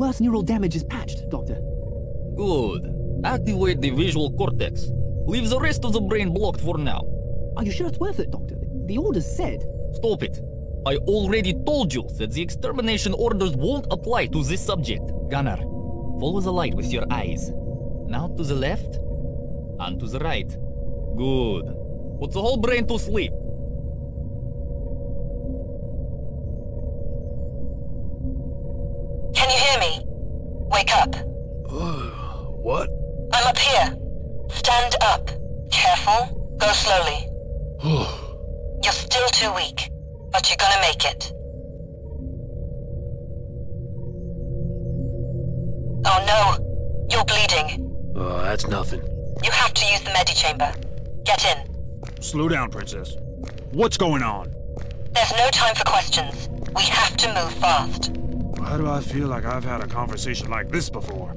worst neural damage is patched, Doctor. Good. Activate the visual cortex. Leave the rest of the brain blocked for now. Are you sure it's worth it, Doctor? The orders said. Stop it. I already told you that the extermination orders won't apply to this subject. Gunnar, follow the light with your eyes. Now to the left, and to the right. Good. Put the whole brain to sleep. Slowly. You're still too weak, but you're gonna make it. Oh no! You're bleeding. Oh, that's nothing. You have to use the medi chamber. Get in. Slow down, Princess. What's going on? There's no time for questions. We have to move fast. Why do I feel like I've had a conversation like this before?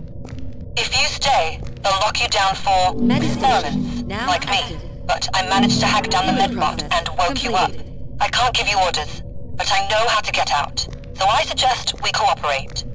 If you stay, they'll lock you down for Medi experiments, now like me. But I managed to hack down the medbot and woke you up. I can't give you orders, but I know how to get out. So I suggest we cooperate.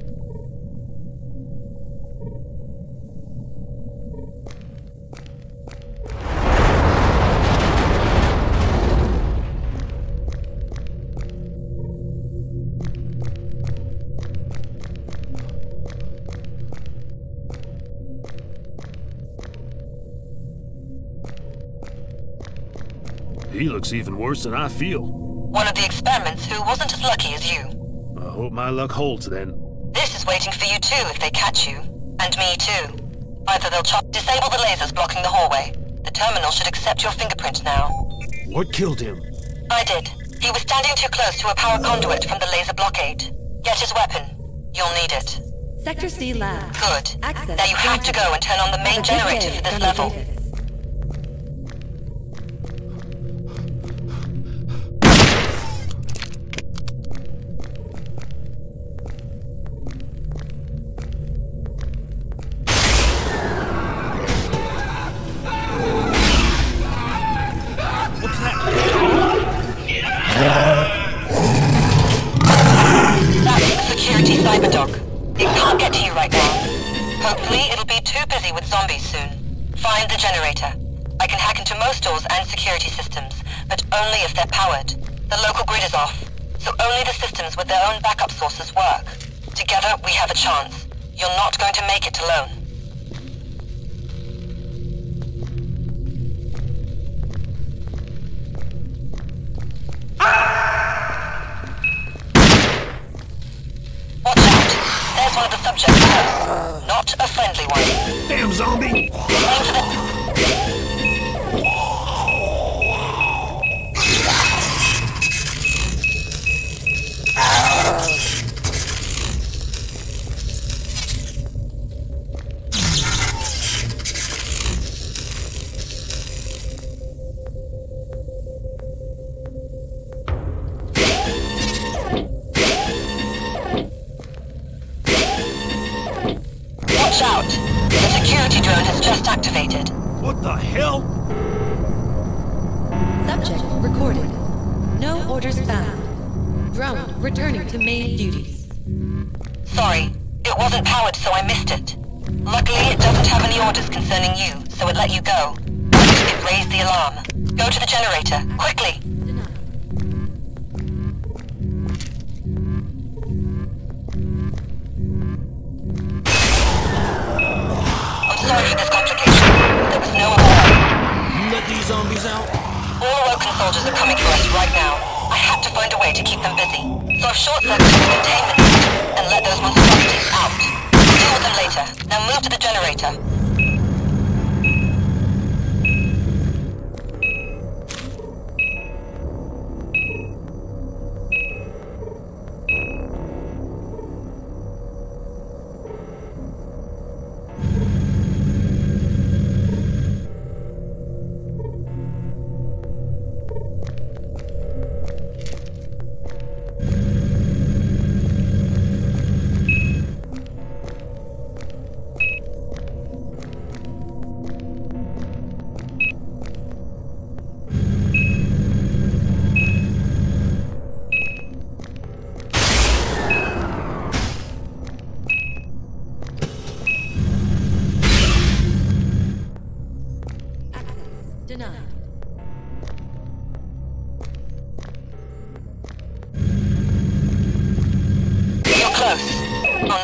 Looks even worse than I feel. One of the experiments who wasn't as lucky as you. I hope my luck holds then. This is waiting for you too if they catch you. And me too. Either they'll chop disable the lasers blocking the hallway. The terminal should accept your fingerprint now. What killed him? I did. He was standing too close to a power conduit from the laser blockade. Get his weapon. You'll need it. Sector C lab. Good. Access Now you have to go and turn on the main Have a good generator for this Gunnar level. Find the generator. I can hack into most doors and security systems, but only if they're powered. The local grid is off, so only the systems with their own backup sources work. Together, we have a chance. You're not going to make it alone. Watch out! There's one of the subjects. Not a friendly one. Zombie! Out! The security drone has just activated. What the hell? Subject recorded. No orders found. Drone returning to main duties. Sorry, it wasn't powered, so I missed it. Luckily, it doesn't have any orders concerning you, so it let you go. It raised the alarm. Go to the generator, quickly! I'm this complication. There was no other way. Let these zombies out? All Woken soldiers are coming for us right now. I had to find a way to keep them busy. So I've short-circuited the containment system and let those monstrosities out. Deal with them later. Now move to the generator.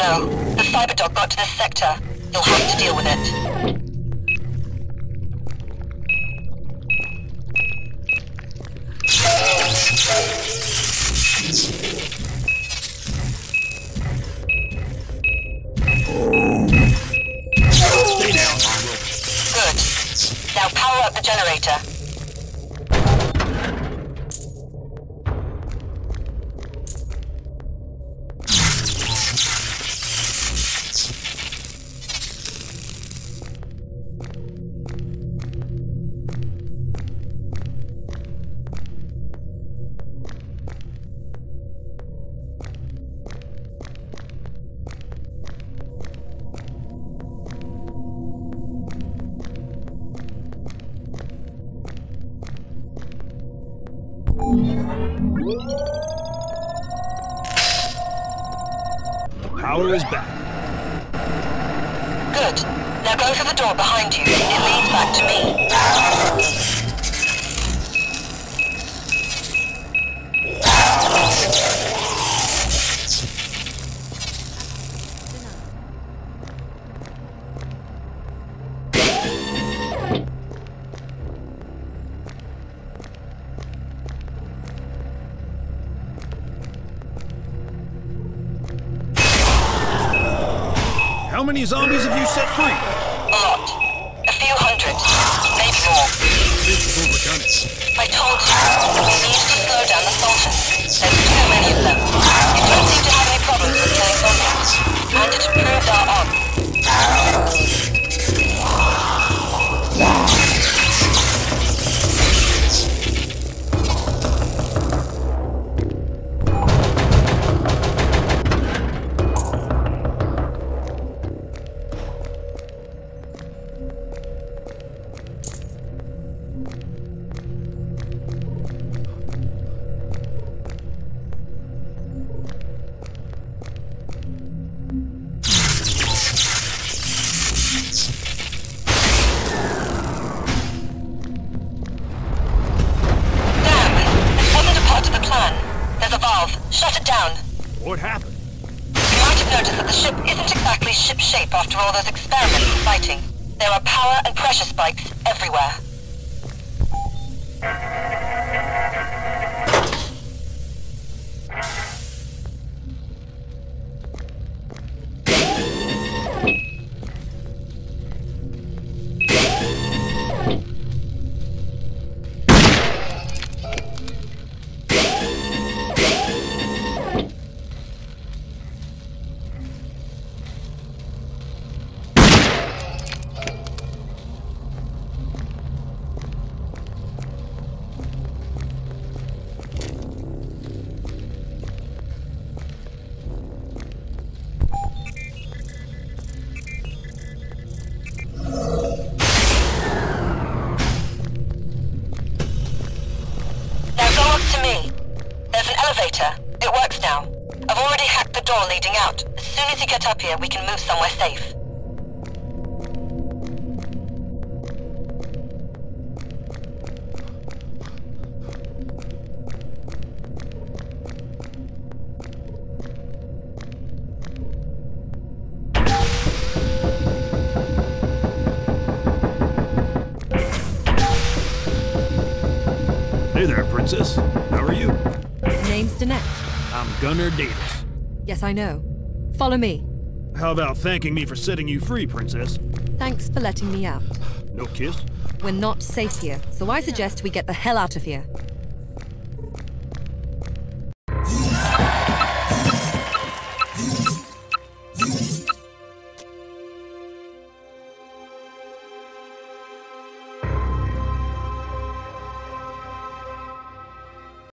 No. The cyberdog got to this sector. You'll have to deal with it. Power is back. Good. Now go for the door behind you. It leads back to me. How many zombies have you set free? A lot. A few hundred. Maybe more. This has overdone it. I told you. All those experiments and fighting. There are power and pressure spikes everywhere. Door leading out. As soon as you get up here, we can move somewhere safe. Hey there, Princess. How are you? Name's Danette. I'm Gunnar Davis. Yes, I know. Follow me. How about thanking me for setting you free, Princess? Thanks for letting me out. No kiss? We're not safe here, so I suggest we get the hell out of here.